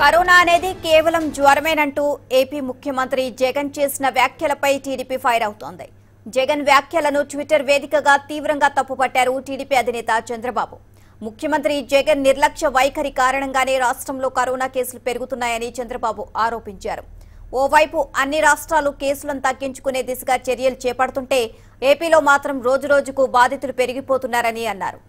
Corona అనేది కేవలం జ్వరమేనంటూ AP ముఖ్యమంత్రి జగన్ చేసిన వ్యాఖ్యలపై టీడీపీ ఫైర్ అవుతోంది. జగన్ వ్యాఖ్యలను ట్విట్టర్ వేదికగా తీవ్రంగా తప్పుపట్టారు టీడీపీ అధినేత చంద్రబాబు. ముఖ్యమంత్రి జగన్ నిర్లక్ష్య వైఖరి కారణంగానే రాష్ట్రంలో కరోనా కేసులు పెరుగుతున్నాయని చంద్రబాబు ఆరోపించారు. ఓవైపు అన్ని రాష్ట్రాలు కేసులను తగ్గించుకునే దిశగా చర్యలు చేపడుతుంటే ఏపీలో మాత్రం రోజురోజుకు బాధితులు పెరిగిపోతున్నారని అన్నారు.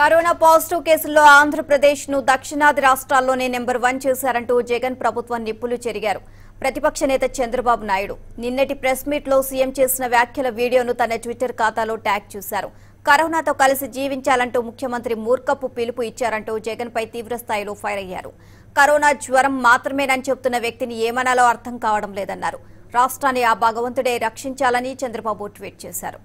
కరోనా పాజిటివ్ కేసుల్లో ఆంధ్రప్రదేశ్ను దక్షిణాది రాష్ట్రాల్లోనే నెంబర్ వన్ చేశారంటూ జగన్ ప్రభుత్వం నిప్పులు చెరిగారు. ప్రతిపక్ష నేత చంద్రబాబు నాయుడు నిన్నటి ప్రెస్ మీట్లో సీఎం చేసిన వ్యాఖ్యల వీడియోను తన ట్విట్టర్ ఖాతాలో ట్యాగ్ చేశారు. కరోనాతో కలిసి జీవించాలంటూ ముఖ్యమంత్రి మూర్ఖపు పిలుపు ఇచ్చారంటూ జగన్ పై తీవ్రస్థాయిలో ఫైర్ అయ్యారు. కరోనా జ్వరం మాత్రమేనని చెబుతున్న వ్యక్తిని ఏమనాలో అర్థం కావడం లేదన్నారు. రాష్ట్రాన్ని ఆ భగవంతుడే రక్షించాలని చంద్రబాబు ట్వీట్ చేశారు.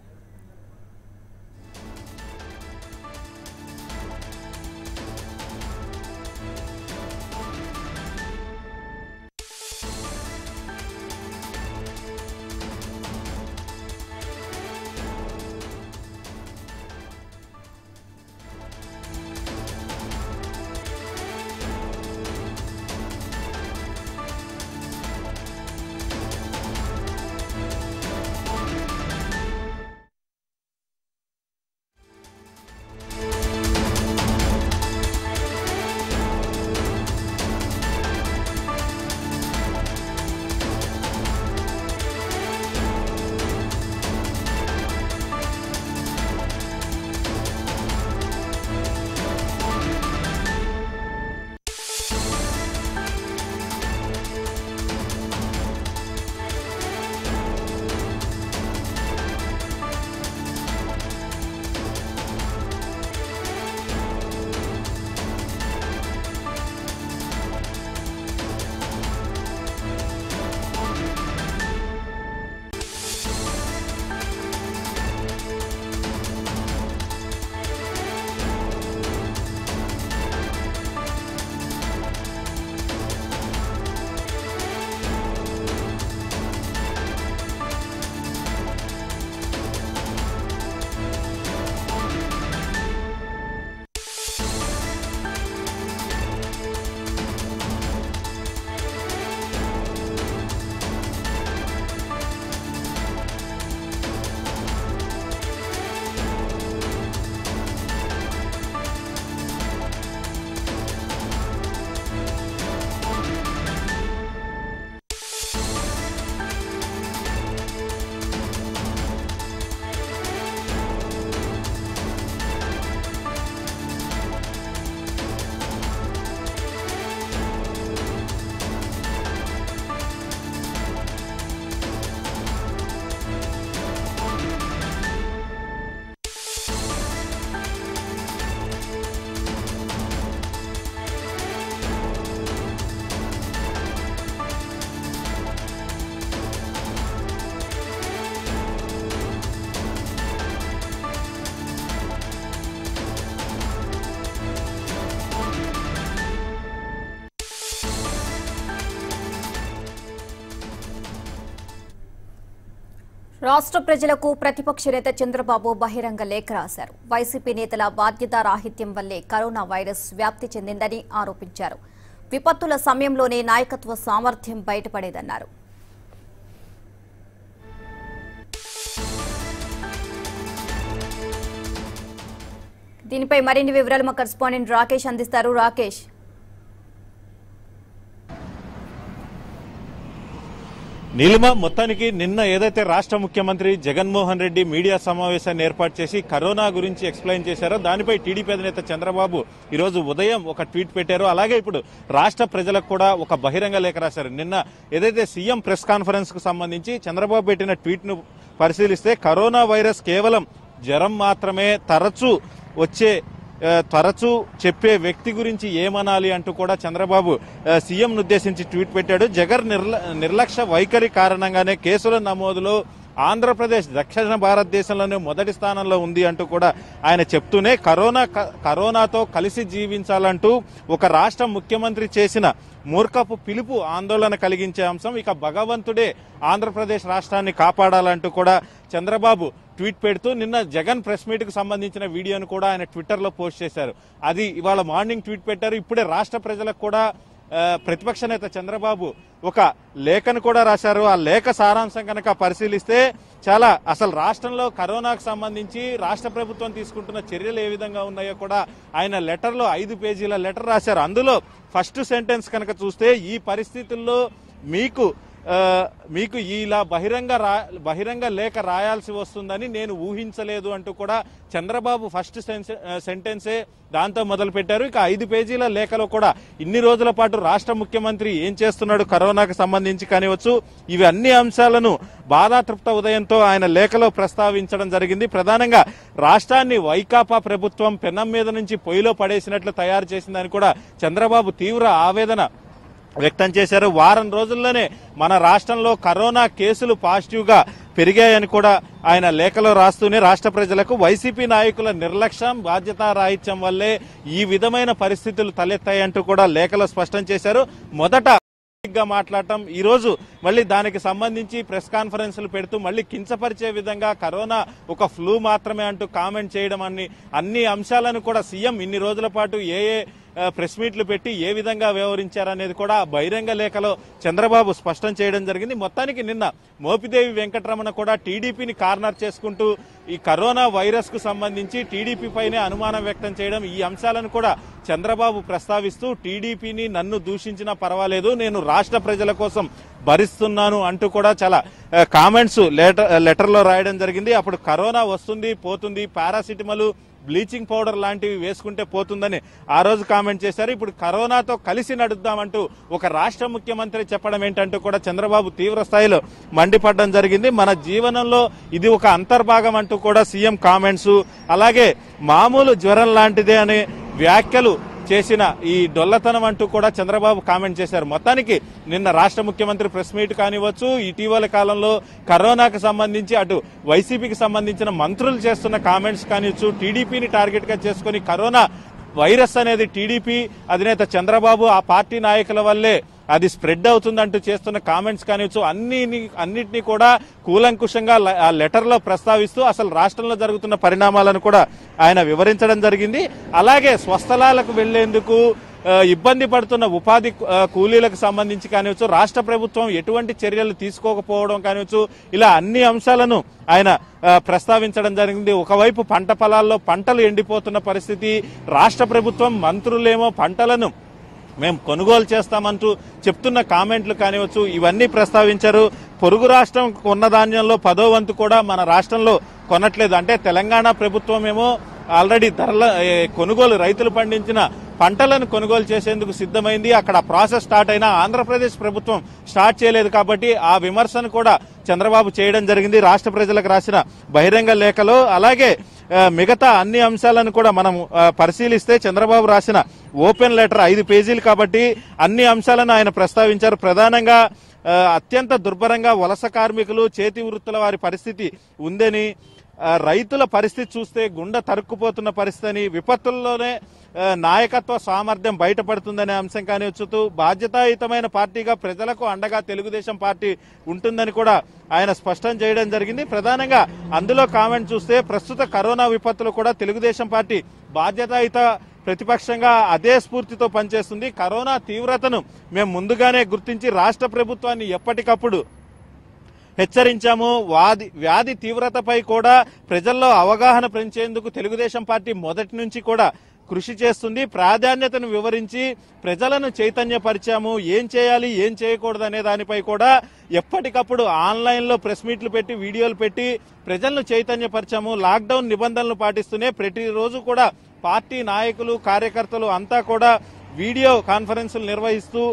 రాష్ట్ర ప్రజలకు ప్రతిపక్ష నేత చంద్రబాబు బహిరంగ లేఖ రాశారు. వైసీపీ నేతల బాధ్యత రాహిత్యం వల్లే కరోనా వైరస్ వ్యాప్తి చెందిందని ఆరోపించారు. విపత్తుల సమయంలోనే నాయకత్వ సామర్థ్యం బయటపడేదన్నారు. దీనిపై మరిన్ని వివరాలు మా కరెస్పాండెంట్ రాకేష్ అందిస్తారు. రాకేష్ నీలిమ మొత్తానికి నిన్న ఏదైతే రాష్ట్ర ముఖ్యమంత్రి జగన్మోహన్ రెడ్డి మీడియా సమావేశాన్ని ఏర్పాటు చేసి కరోనా గురించి ఎక్స్ప్లెయిన్ చేశారో దానిపై టీడీపీ అధినేత చంద్రబాబు ఈరోజు ఉదయం ఒక ట్వీట్ పెట్టారు. అలాగే ఇప్పుడు రాష్ట్ర ప్రజలకు కూడా ఒక బహిరంగ లేఖ రాశారు. నిన్న ఏదైతే సీఎం ప్రెస్ కాన్ఫరెన్స్కు సంబంధించి చంద్రబాబు పెట్టిన ట్వీట్ను పరిశీలిస్తే కరోనా వైరస్ కేవలం జ్వరం మాత్రమే తరచూ వచ్చే తరచూ చెప్పే వ్యక్తి గురించి ఏమనాలి అంటూ కూడా చంద్రబాబు సీఎంను ఉద్దేశించి ట్వీట్ పెట్టాడు. జగన్ నిర్ల నిర్లక్ష్య వైఖరి కారణంగానే కేసుల నమోదులో ఆంధ్రప్రదేశ్ దక్షిణ భారతదేశంలోనే మొదటి స్థానంలో ఉంది అంటూ కూడా ఆయన చెప్తూనే కరోనా క- కరోనాతో కలిసి జీవించాలంటూ ఒక రాష్ట్ర ముఖ్యమంత్రి చేసిన మూర్ఖపు పిలుపు ఆందోళన కలిగించే అంశం. ఇక భగవంతుడే ఆంధ్రప్రదేశ్ రాష్ట్రాన్ని కాపాడాలంటూ కూడా చంద్రబాబు ట్వీట్ పెడుతూ నిన్న జగన్ ప్రెస్ మీట్కు సంబంధించిన వీడియోను కూడా ఆయన ట్విట్టర్లో పోస్ట్ చేశారు. అది ఇవాళ మార్నింగ్ ట్వీట్ పెట్టారు. ఇప్పుడే రాష్ట్ర ప్రజలకు కూడా ప్రతిపక్ష నేత చంద్రబాబు ఒక లేఖను కూడా రాశారు. ఆ లేఖ సారాంశం కనుక పరిశీలిస్తే చాలా అసలు రాష్ట్రంలో కరోనాకు సంబంధించి రాష్ట్ర ప్రభుత్వం తీసుకుంటున్న చర్యలు ఏ విధంగా ఉన్నాయో కూడా ఆయన లెటర్లో ఐదు పేజీల లెటర్ రాశారు. అందులో ఫస్ట్ సెంటెన్స్ కనుక చూస్తే ఈ పరిస్థితుల్లో మీకు మీకు ఇలా బహిరంగ రా బహిరంగ లేఖ రాయాల్సి వస్తుందని నేను ఊహించలేదు అంటూ కూడా చంద్రబాబు ఫస్ట్ సెంటెన్సే దాంతో మొదలుపెట్టారు. ఇక ఐదు పేజీల లేఖలో కూడా ఇన్ని రోజుల పాటు రాష్ట్ర ముఖ్యమంత్రి ఏం చేస్తున్నాడు కరోనాకు సంబంధించి కానివచ్చు ఇవి అన్ని అంశాలను బాధాతృప్త ఉదయంతో ఆయన లేఖలో ప్రస్తావించడం జరిగింది. ప్రధానంగా రాష్ట్రాన్ని వైకాపా ప్రభుత్వం పెన్నం మీద నుంచి పొయ్యిలో పడేసినట్లు తయారు చేసిందని కూడా చంద్రబాబు తీవ్ర ఆవేదన వ్యక్తం చేశారు. వారం రోజుల్లోనే మన రాష్ట్రంలో కరోనా కేసులు పాజిటివ్గా పెరిగాయని కూడా ఆయన లేఖలో రాస్తూనే రాష్ట్ర ప్రజలకు వైసీపీ నాయకుల నిర్లక్ష్యం బాధ్యతారాహిత్యం వల్లే ఈ విధమైన పరిస్థితులు తలెత్తాయంటూ కూడా లేఖలో స్పష్టం చేశారు. మొదట గా మాట్లాడటం ఈ రోజు మళ్ళీ దానికి సంబంధించి ప్రెస్ కాన్ఫరెన్స్లు పెడుతూ మళ్ళీ కించపరిచే విధంగా కరోనా ఒక ఫ్లూ మాత్రమే అంటూ కామెంట్ చేయడం అన్ని అన్ని అంశాలను కూడా సీఎం ఇన్ని రోజుల పాటు ఏ ఏ ప్రెస్ మీట్లు పెట్టి ఏ విధంగా వ్యవహరించారనేది కూడా బహిరంగ లేఖలో చంద్రబాబు స్పష్టం చేయడం జరిగింది. మొత్తానికి నిన్న మోపిదేవి వెంకటరమణ కూడా టీడీపీని కార్నర్ చేసుకుంటూ ఈ కరోనా వైరస్కు సంబంధించి టీడీపీ పైనే అనుమానం వ్యక్తం చేయడం ఈ అంశాలను కూడా చంద్రబాబు ప్రస్తావిస్తూ టీడీపీని నన్ను దూషించినా పర్వాలేదు నేను రాష్ట్ర ప్రజల కోసం భరిస్తున్నాను అంటూ కూడా చాలా కామెంట్స్ లెటర్ లెటర్లో రాయడం జరిగింది. అప్పుడు కరోనా వస్తుంది పోతుంది పారాసిటమల్ బ్లీచింగ్ పౌడర్ లాంటివి వేసుకుంటే పోతుందని ఆ రోజు కామెంట్ చేశారు. ఇప్పుడు కరోనాతో కలిసి నడుద్దామంటూ ఒక రాష్ట్ర ముఖ్యమంత్రి చెప్పడం ఏంటంటూ కూడా చంద్రబాబు తీవ్ర స్థాయిలో మండిపడడం జరిగింది. మన జీవనంలో ఇది ఒక అంతర్భాగం అంటూ కూడా సీఎం కామెంట్స్ అలాగే మామూలు జ్వరం లాంటిదే అనే వ్యాఖ్యలు చేసిన ఈ డొల్లతనం అంటూ కూడా చంద్రబాబు కామెంట్ చేశారు. మొత్తానికి నిన్న రాష్ట్ర ముఖ్యమంత్రి ప్రెస్ మీట్ కానివ్వచ్చు ఇటీవల కాలంలో కరోనాకు సంబంధించి అటు వైసీపీకి సంబంధించిన మంత్రులు చేస్తున్న కామెంట్స్ కానివచ్చు టీడీపీని టార్గెట్గా చేసుకుని కరోనా వైరస్ అనేది టీడీపీ అధినేత చంద్రబాబు ఆ పార్టీ నాయకుల వల్లే అది స్ప్రెడ్ అవుతుందంటూ చేస్తున్న కామెంట్స్ కానివచ్చు అన్ని అన్నిటినీ కూడా కూలంకుషంగా ఆ లెటర్లో ప్రస్తావిస్తూ అసలు రాష్ట్రంలో జరుగుతున్న పరిణామాలను కూడా ఆయన వివరించడం జరిగింది. అలాగే స్వస్థలాలకు వెళ్ళేందుకు ఇబ్బంది పడుతున్న ఉపాధి కూలీలకు సంబంధించి కానివచ్చు రాష్ట్ర ప్రభుత్వం ఎటువంటి చర్యలు తీసుకోకపోవడం కానివచ్చు ఇలా అన్ని అంశాలను ఆయన ప్రస్తావించడం జరిగింది. ఒకవైపు పంట పొలాల్లో పంటలు ఎండిపోతున్న పరిస్థితి రాష్ట్ర ప్రభుత్వం మంత్రులేమో పంటలను మేము కొనుగోలు చేస్తామంటూ చెప్తున్న కామెంట్లు కానివచ్చు ఇవన్నీ ప్రస్తావించారు. పొరుగు రాష్ట్రం కొన్న ధాన్యంలో పదో వంతు కూడా మన రాష్ట్రంలో కొనట్లేదు. అంటే తెలంగాణ ప్రభుత్వం ఏమో ఆల్రెడీ ధరల కొనుగోలు రైతులు పండించిన పంటలను కొనుగోలు చేసేందుకు సిద్ధమైంది. అక్కడ ప్రాసెస్ స్టార్ట్ అయినా ఆంధ్రప్రదేశ్ ప్రభుత్వం స్టార్ట్ చేయలేదు కాబట్టి ఆ విమర్శను కూడా చంద్రబాబు చేయడం జరిగింది. రాష్ట్ర ప్రజలకు రాసిన బహిరంగ లేఖలో. అలాగే మిగతా అన్ని అంశాలను కూడా మనం పరిశీలిస్తే చంద్రబాబు రాసిన ఓపెన్ లెటర్ ఐదు పేజీలు కాబట్టి అన్ని అంశాలను ఆయన ప్రస్తావించారు. ప్రధానంగా అత్యంత దుర్భరంగా వలస కార్మికులు చేతి వృత్తుల వారి పరిస్థితి ఉందని రైతుల పరిస్థితి చూస్తే గుండె తరుక్కుపోతున్న పరిస్థితి అని విపత్తుల్లోనే నాయకత్వ సామర్థ్యం బయటపడుతుందనే అంశం కానీ వచ్చుతూ బాధ్యతాయుతమైన పార్టీగా ప్రజలకు అండగా తెలుగుదేశం పార్టీ ఉంటుందని కూడా ఆయన స్పష్టం చేయడం జరిగింది. ప్రధానంగా అందులో కామెంట్ చూస్తే ప్రస్తుత కరోనా విపత్తులు కూడా తెలుగుదేశం పార్టీ బాధ్యతాయుత ప్రతిపక్షంగా అదే స్ఫూర్తితో పనిచేస్తుంది. కరోనా తీవ్రతను మేము ముందుగానే గుర్తించి రాష్ట్ర ప్రభుత్వాన్ని ఎప్పటికప్పుడు హెచ్చరించాము. వాది వ్యాధి తీవ్రతపై కూడా ప్రజల్లో అవగాహన పెంచేందుకు తెలుగుదేశం పార్టీ మొదటి నుంచి కూడా కృషి చేస్తుంది. ప్రాధాన్యతను వివరించి ప్రజలను చైతన్యపరిచాము. ఏం చేయాలి ఏం చేయకూడదు అనే దానిపై కూడా ఎప్పటికప్పుడు ఆన్లైన్లో ప్రెస్ మీట్లు పెట్టి వీడియోలు పెట్టి ప్రజలను చైతన్యపరిచాము. లాక్డౌన్ నిబంధనలు పాటిస్తూనే ప్రతిరోజు కూడా పార్టీ నాయకులు కార్యకర్తలు అంతా కూడా వీడియో కాన్ఫరెన్సులు నిర్వహిస్తూ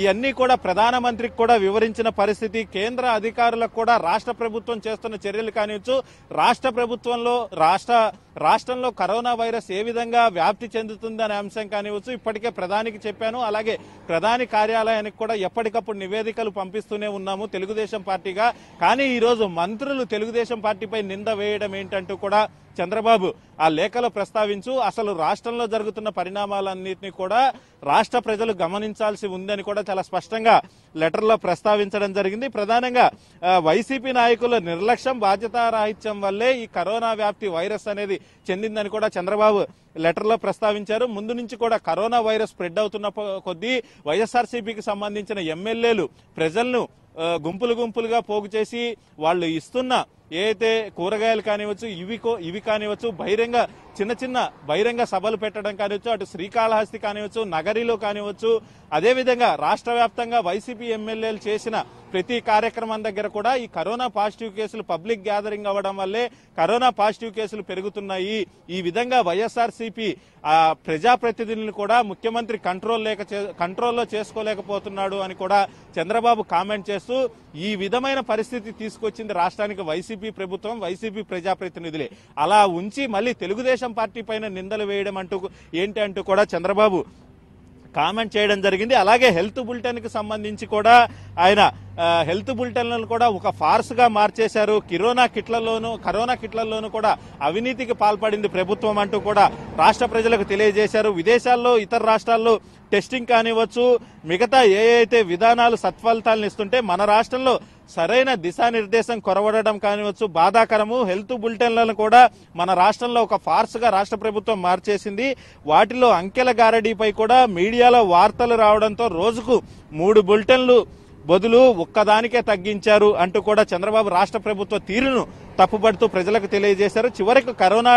ఇవన్నీ కూడా ప్రధానమంత్రికి కూడా వివరించిన పరిస్థితి. కేంద్ర అధికారులకు కూడా రాష్ట్ర ప్రభుత్వం చేస్తున్న చర్యలు కానివచ్చు రాష్ట్ర ప్రభుత్వంలో రాష్ట్ర రాష్ట్రంలో కరోనా వైరస్ ఏ విధంగా వ్యాప్తి చెందుతుందనే అంశం కానివచ్చు ఇప్పటికే ప్రధానికి చెప్పాను. అలాగే ప్రధాని కార్యాలయానికి కూడా ఎప్పటికప్పుడు నివేదికలు పంపిస్తూనే ఉన్నాము తెలుగుదేశం పార్టీగా. కానీ ఈరోజు మంత్రులు తెలుగుదేశం పార్టీపై నింద వేయడం ఏంటంటూ కూడా చంద్రబాబు ఆ లేఖలో ప్రస్తావించు అసలు రాష్ట్రంలో జరుగుతున్న పరిణామాలన్నింటినీ కూడా రాష్ట్ర ప్రజలు గమనించాల్సి ఉందని కూడా చాలా స్పష్టంగా లెటర్లో ప్రస్తావించడం జరిగింది. ప్రధానంగా వైసీపీ నాయకుల నిర్లక్ష్యం బాధ్యతారాహిత్యం వల్లే ఈ కరోనా వ్యాప్తి వైరస్ అనేది చెందిందని కూడా చంద్రబాబు లెటర్లో ప్రస్తావించారు. ముందు నుంచి కూడా కరోనా వైరస్ స్ప్రెడ్ అవుతున్న కొద్దీ వైఎస్ఆర్సీపీకి సంబంధించిన ఎమ్మెల్యేలు ప్రజలను గుంపులు గుంపులుగా పోగు చేసి వాళ్ళు ఇస్తున్న ఏదైతే కూరగాయలు కానివచ్చు ఇవి కో- ఇవి కానివచ్చు బహిరంగ చిన్న చిన్న బహిరంగ సభలు పెట్టడం కానివచ్చు అటు శ్రీకాళహస్తి కానివచ్చు నగరిలో కానివచ్చు అదేవిధంగా రాష్ట్ర వ్యాప్తంగా వైసీపీ ఎమ్మెల్యేలు చేసిన ప్రతి కార్యక్రమం దగ్గర కూడా ఈ కరోనా పాజిటివ్ కేసులు పబ్లిక్ గ్యాదరింగ్ అవ్వడం వల్లే కరోనా పాజిటివ్ కేసులు పెరుగుతున్నాయి. ఈ విధంగా వైఎస్ఆర్సీపీ ఆ ప్రజాప్రతినిధులను కూడా ముఖ్యమంత్రి కంట్రోల్ లేక చే- కంట్రోల్లో చేసుకోలేకపోతున్నాడు అని కూడా చంద్రబాబు కామెంట్ చేస్తూ ఈ విధమైన పరిస్థితి తీసుకొచ్చింది రాష్ట్రానికి వైసీపీ ప్రభుత్వం వైసీపీ ప్రజాప్రతినిధులే. అలా ఉంచి మళ్ళీ తెలుగుదేశం పార్టీ పైన నిందలు వేయడం అంటూ ఏంటి అంటూ కూడా చంద్రబాబు కామెంట్ చేయడం జరిగింది. అలాగే హెల్త్ బులెటిన్కి సంబంధించి కూడా ఆయన హెల్త్ బులెటిన్లను కూడా ఒక ఫార్స్గా మార్చేశారు. కిరోనా కిట్లలోనూ కరోనా కిట్లలోనూ కూడా అవినీతికి పాల్పడింది ప్రభుత్వం అంటూ కూడా రాష్ట్ర ప్రజలకు తెలియజేశారు. విదేశాల్లో ఇతర రాష్ట్రాల్లో టెస్టింగ్ కానివ్వచ్చు మిగతా ఏ అయితే విధానాలు సత్ఫలితాలను ఇస్తుంటే మన రాష్ట్రంలో సరైన దిశానిర్దేశం కొరవడడం కానివచ్చు బాధాకరము. హెల్త్ బులెటిన్లను కూడా మన రాష్ట్రంలో ఒక ఫార్స్గా రాష్ట్ర ప్రభుత్వం మార్చేసింది. వాటిలో అంకెల గారడీపై కూడా మీడియాలో వార్తలు రావడంతో రోజుకు మూడు బులెటిన్లు బదులు ఒక్కదానికే తగ్గించారు అంటూ కూడా చంద్రబాబు రాష్ట్ర ప్రభుత్వ తీరును తప్పుపడుతూ ప్రజలకు తెలియజేశారు. చివరికి కరోనా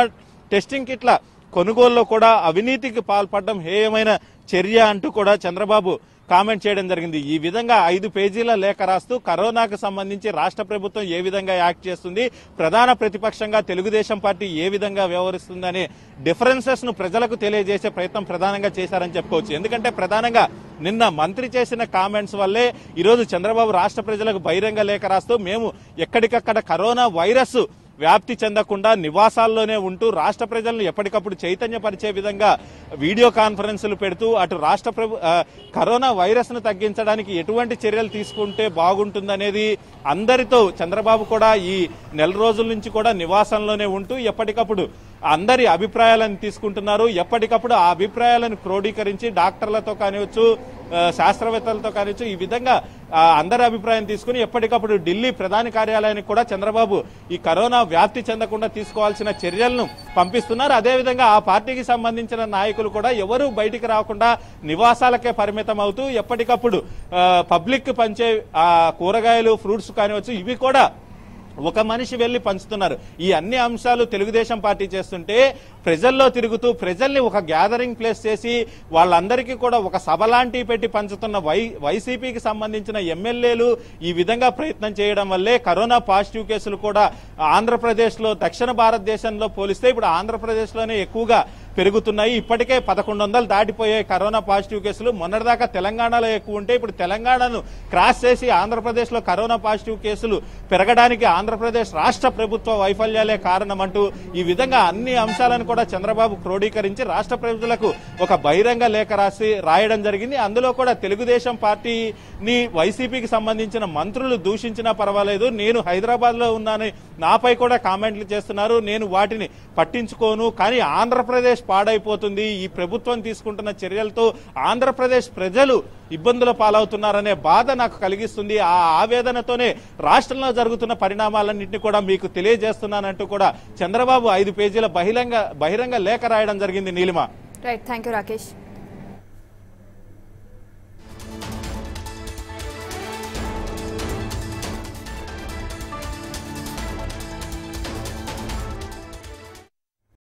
టెస్టింగ్ కిట్ల కొనుగోలులో కూడా అవినీతికి పాల్పడడం హేయమైన చర్య అంటూ కూడా చంద్రబాబు కామెంట్ చేయడం జరిగింది. ఈ విధంగా ఐదు పేజీల లేఖ రాస్తూ కరోనాకు సంబంధించి రాష్ట్ర ప్రభుత్వం ఏ విధంగా యాక్ట్ చేస్తుంది ప్రధాన ప్రతిపక్షంగా తెలుగుదేశం పార్టీ ఏ విధంగా వ్యవహరిస్తుందనే డిఫరెన్సెస్ను ప్రజలకు తెలియజేసే ప్రయత్నం ప్రధానంగా చేశారని చెప్పుకోవచ్చు. ఎందుకంటే ప్రధానంగా నిన్న మంత్రి చేసిన కామెంట్స్ వల్లే ఈరోజు చంద్రబాబు రాష్ట్ర ప్రజలకు బహిరంగ లేఖ రాస్తూ మేము ఎక్కడికక్కడ కరోనా వైరస్ వ్యాప్తి చెందకుండా నివాసాల్లోనే ఉంటూ రాష్ట్ర ప్రజలను ఎప్పటికప్పుడు చైతన్యపరిచే విధంగా వీడియో కాన్ఫరెన్సులు పెడుతూ అటు రాష్ట్ర ప్రభు కరోనా వైరస్ను తగ్గించడానికి ఎటువంటి చర్యలు తీసుకుంటే బాగుంటుందనేది అందరితో చంద్రబాబు కూడా ఈ నెల రోజుల నుంచి కూడా నివాసంలోనే ఉంటూ ఎప్పటికప్పుడు అందరి అభిప్రాయాలను తీసుకుంటున్నారు. ఎప్పటికప్పుడు ఆ అభిప్రాయాలను క్రోడీకరించి డాక్టర్లతో కానివచ్చు శాస్త్రవేత్తలతో కానివచ్చు ఈ విధంగా అందరి అభిప్రాయం తీసుకుని ఎప్పటికప్పుడు ఢిల్లీ ప్రధాని కార్యాలయానికి కూడా చంద్రబాబు ఈ కరోనా వ్యాప్తి చెందకుండా తీసుకోవాల్సిన చర్యలను పంపిస్తున్నారు. అదేవిధంగా ఆ పార్టీకి సంబంధించిన నాయకులు కూడా ఎవరూ బయటికి రాకుండా నివాసాలకే పరిమితం అవుతూ ఎప్పటికప్పుడు పబ్లిక్ పంచే కూరగాయలు ఫ్రూట్స్ కానివచ్చు ఇవి కూడా ఒక మనిషి వెళ్ళి పంచుతున్నారు. ఈ అన్ని అంశాలు తెలుగుదేశం పార్టీ చేస్తుంటే ప్రజల్లో తిరుగుతూ ప్రజల్ని ఒక గ్యాదరింగ్ ప్లేస్ చేసి వాళ్ళందరికీ కూడా ఒక సభ లాంటివి పెట్టి పంచుతున్న వై వైసీపీకి సంబంధించిన ఎమ్మెల్యేలు ఈ విధంగా ప్రయత్నం చేయడం వల్లే కరోనా పాజిటివ్ కేసులు కూడా ఆంధ్రప్రదేశ్లో దక్షిణ భారతదేశంలో పోలిస్తే ఇప్పుడు ఆంధ్రప్రదేశ్లోనే ఎక్కువగా పెరుగుతున్నాయి. ఇప్పటికే పదకొండు వందలు దాటిపోయాయి కరోనా పాజిటివ్ కేసులు. మొన్నటిదాకా తెలంగాణలో ఎక్కువ ఉంటే ఇప్పుడు తెలంగాణను క్రాస్ చేసి ఆంధ్రప్రదేశ్లో కరోనా పాజిటివ్ కేసులు పెరగడానికి ఆంధ్రప్రదేశ్ రాష్ట్ర ప్రభుత్వ వైఫల్యాలే కారణమంటూ ఈ విధంగా అన్ని అంశాలను కూడా చంద్రబాబు క్రోడీకరించి రాష్ట్ర ప్రజలకు ఒక బహిరంగ లేఖ రాసి రాయడం జరిగింది. అందులో కూడా తెలుగుదేశం పార్టీని వైసీపీకి సంబంధించిన మంత్రులు దూషించినా పర్వాలేదు. నేను హైదరాబాద్లో ఉన్నానని నాపై కూడా కామెంట్లు చేస్తున్నారు. నేను వాటిని పట్టించుకోను. కానీ ఆంధ్రప్రదేశ్ పాడైపోతుంది. ఈ ప్రభుత్వం తీసుకుంటున్న చర్యలతో ఆంధ్రప్రదేశ్ ప్రజలు ఇబ్బందుల పాలవుతున్నారనే బాధ నాకు కలిగిస్తుంది. ఆ ఆవేదనతోనే రాష్ట్రంలో జరుగుతున్న పరిణామాలన్నింటినీ కూడా మీకు తెలియజేస్తున్నానంటూ కూడా చంద్రబాబు ఐదు పేజీల బహిరంగ బహిరంగ లేఖ రాయడం జరిగింది Neelima. Right thank you Rakesh